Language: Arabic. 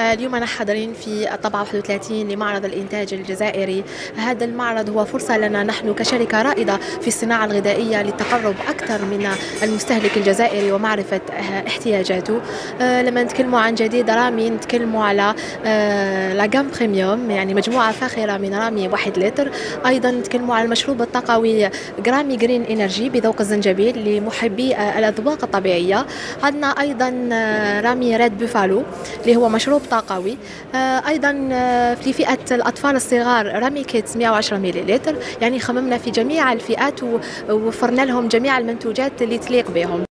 آه، اليوم رانا حاضرين في الطبعة 31 لمعرض الإنتاج الجزائري. هذا المعرض هو فرصة لنا نحن كشركة رائدة في الصناعة الغذائية للتقرب أكثر من المستهلك الجزائري ومعرفة آه، احتياجاته. آه، لما نتكلموا عن جديد رامي نتكلموا على la gamme premium يعني مجموعة فاخرة من رامي واحد لتر. أيضا نتكلموا على المشروب الطاقوي رامي Green Energy بذوق الزنجبيل لمحبي الأذواق الطبيعية. عندنا أيضا رامي Red Buffalo. اللي هو مشروب طاقوي. آه، أيضا آه، في فئة الأطفال الصغار رامي Kids 110 مليلتر يعني خممنا في جميع الفئات ووفرنا لهم جميع المنتوجات اللي تليق بهم.